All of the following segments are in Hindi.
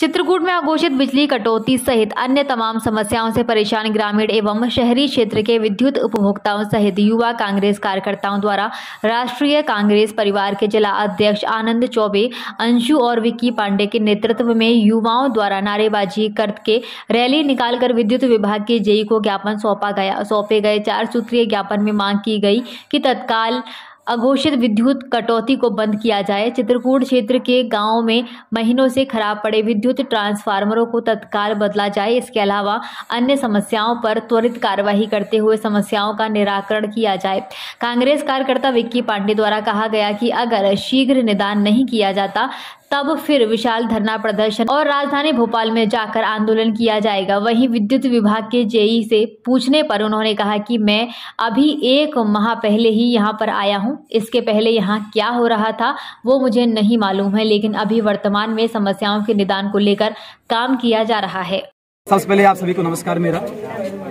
चित्रकूट में अघोषित बिजली कटौती सहित अन्य तमाम समस्याओं से परेशान ग्रामीण एवं शहरी क्षेत्र के विद्युत उपभोक्ताओं सहित युवा कांग्रेस कार्यकर्ताओं द्वारा राष्ट्रीय कांग्रेस परिवार के जिला अध्यक्ष आनंद चौबे, अंशु और विक्की पांडे के नेतृत्व में युवाओं द्वारा नारेबाजी करके रैली निकालकर विद्युत विभाग के जेई को ज्ञापन सौंपा गया। सौंपे गए चार सूत्रीय ज्ञापन में मांग की गई कि तत्काल अघोषित विद्युत कटौती को बंद किया जाए। चित्रकूट क्षेत्र के गाँवों में महीनों से खराब पड़े विद्युत ट्रांसफार्मरों को तत्काल बदला जाए। इसके अलावा अन्य समस्याओं पर त्वरित कार्यवाही करते हुए समस्याओं का निराकरण किया जाए। कांग्रेस कार्यकर्ता विक्की पांडे द्वारा कहा गया कि अगर शीघ्र निदान नहीं किया जाता, तब फिर विशाल धरना प्रदर्शन और राजधानी भोपाल में जाकर आंदोलन किया जाएगा। वहीं विद्युत विभाग के जेई से पूछने पर उन्होंने कहा कि मैं अभी एक माह पहले ही यहाँ पर आया हूँ। इसके पहले यहाँ क्या हो रहा था, वो मुझे नहीं मालूम है, लेकिन अभी वर्तमान में समस्याओं के निदान को लेकर काम किया जा रहा है। सबसे पहले आप सभी को नमस्कार मेरा।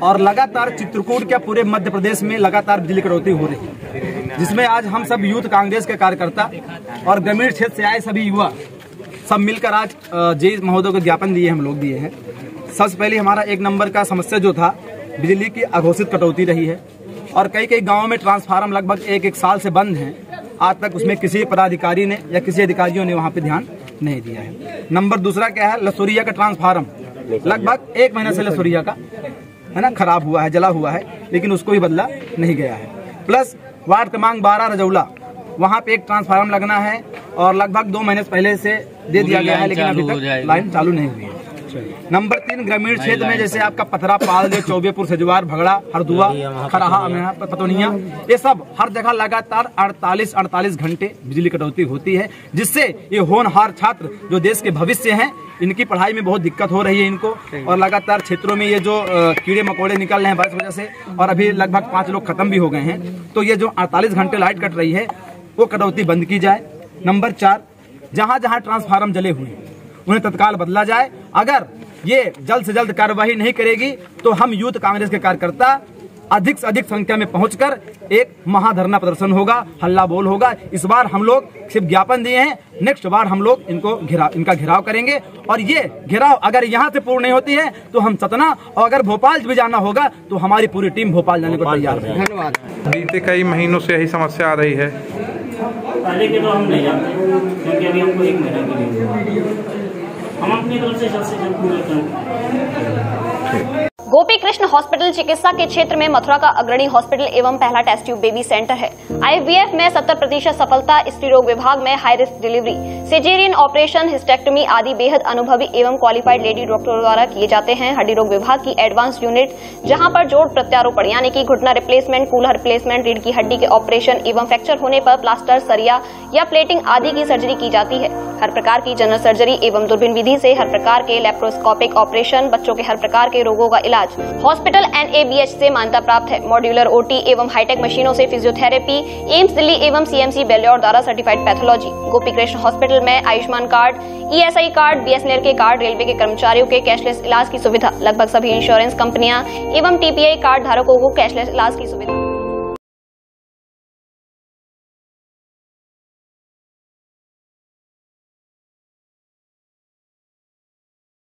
और लगातार चित्रकूट क्या पूरे मध्य प्रदेश में लगातार बिजली कटौती हो रही है, जिसमें आज हम सब यूथ कांग्रेस के कार्यकर्ता और ग्रामीण क्षेत्र से आए सभी युवा, सब मिलकर आज जे महोदय को ज्ञापन दिए हम लोग दिए हैं। सबसे पहले हमारा एक नंबर का समस्या जो था, बिजली की अघोषित कटौती रही है। और कई कई गाँव में ट्रांसफार्म लगभग एक एक साल से बंद है। आज तक उसमें किसी पदाधिकारी ने या किसी अधिकारियों ने वहाँ पे ध्यान नहीं दिया है। नंबर दूसरा क्या है? लसोरिया का ट्रांसफार्म। लगभग एक महीने से लसोरिया का है ना खराब हुआ है जला हुआ है लेकिन उसको भी बदला नहीं गया है। प्लस वार्ड क्रमांक बारह रजौला। वहाँ पे एक ट्रांसफार्म लगना है और लगभग दो महीने पहले से दे दिया गया है लेकिन अभी तक लाइन चालू नहीं हुई है। नंबर तीन ग्रामीण क्षेत्र में जैसे आपका पथरा पाल चौबेपुर सजवार भगड़ा हरदुआ खराहा पतोनिया ये सब हर जगह लगातार 48 48 घंटे बिजली कटौती होती है जिससे ये होनहार छात्र जो देश के भविष्य हैं इनकी पढ़ाई में बहुत दिक्कत हो रही है इनको और लगातार क्षेत्रों में ये जो कीड़े मकोड़े निकल रहे हैं बारिश वजह से और अभी लगभग पाँच लोग खत्म भी हो गए हैं तो ये जो अड़तालीस घंटे लाइट कट रही है वो कटौती बंद की जाए। नंबर चार जहाँ जहाँ ट्रांसफार्म जले हुए उन्हें तत्काल बदला जाए। अगर ये जल्द से जल्द कार्यवाही नहीं करेगी तो हम यूथ कांग्रेस के कार्यकर्ता अधिक से अधिक संख्या में पहुंचकर एक महाधरना प्रदर्शन होगा हल्ला बोल होगा। इस बार हम लोग सिर्फ़ ज्ञापन दिए हैं नेक्स्ट बार हम लोग इनको घिरा इनका घेराव करेंगे। और ये घेराव अगर यहाँ से पूर्ण नहीं होती है तो हम सतना और अगर भोपाल भी जाना होगा तो हमारी पूरी टीम भोपाल जाने को तैयार है। धन्यवाद बीते कई महीनों से यही समस्या आ रही है। पहले के तो हम नहीं जानते क्योंकि अभी हमको एक महीना के लिए हम अपनी तरफ़ से जल्द से जल्द पूरा करें गोपी कृष्ण हॉस्पिटल चिकित्सा के क्षेत्र में मथुरा का अग्रणी हॉस्पिटल एवं पहला टेस्ट ट्यूब बेबी सेंटर है। आईवीएफ में 70 प्रतिशत सफलता, स्त्री रोग विभाग में high risk delivery caesarean operation hysterectomy आदि बेहद अनुभवी एवं क्वालिफाइड लेडी डॉक्टरों द्वारा किए जाते हैं। हड्डी रोग विभाग की एडवांस यूनिट जहाँ पर जोड़ प्रत्यारोपण, यानी कि घुटना रिप्लेसमेंट कूलर रिप्लेसमेंट रीढ़ की हड्डी के ऑपरेशन एवं फ्रैक्चर होने पर प्लास्टर सरिया या प्लेटिंग आदि की सर्जरी की जाती है। हर प्रकार की जनरल सर्जरी एवं दूरबीन विधि से हर प्रकार के लेप्रोस्कोपिक ऑपरेशन बच्चों के हर प्रकार के रोगों का इलाज। हॉस्पिटल एनएबीएच से मान्यता प्राप्त है। मॉड्यूलर ओटी एवं हाईटेक मशीनों से फिजियोथेरेपी, एम्स, दिल्ली एवं सीएमसी बेल्योर द्वारा certified pathology. Gopi Krishna hospital में Ayushman card, ESI card, BSNL के कार्ड, रेलवे के कर्मचारियों के कैशलेस इलाज की सुविधा। लगभग सभी इंश्योरेंस कंपनियाँ एवं टीपीआई कार्ड धारकों को कैशलेस इलाज की सुविधा।